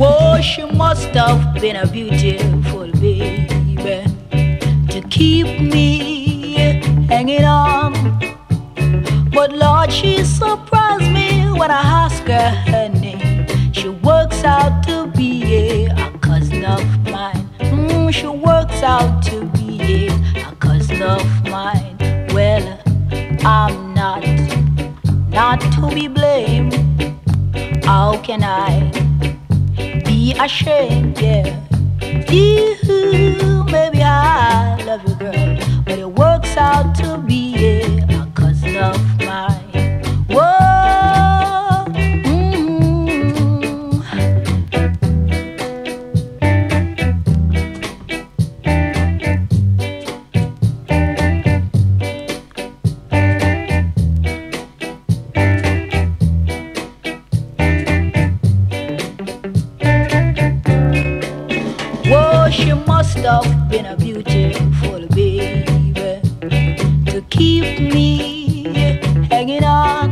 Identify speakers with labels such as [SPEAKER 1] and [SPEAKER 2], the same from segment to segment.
[SPEAKER 1] Whoa, she must have been a beautiful baby to keep me hanging on. But Lord, she surprised me when I asked her her name. She works out to be a cousin of mine. Mm, she works out to be a cousin of mine. Well, I'm not, not to be blamed. How can I be ashamed? Yeah. You, have been a beautiful baby to keep me hanging on.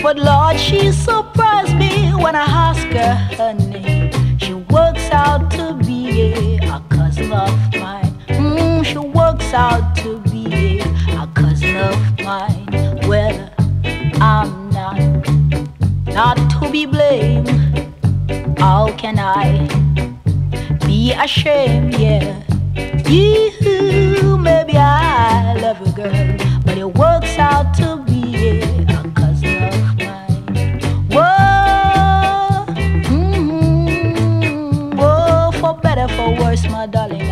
[SPEAKER 1] But Lord, she surprised me when I asked her her name. She works out to be a cousin of mine. Mm, she works out to be a cousin of mine. Well, I'm not, not to be blamed. How can I? be ashamed, yeah. You, maybe I love a girl, but it works out to be a cousin of mine. Whoa, mm-hmm, whoa, for better, for worse, my darling.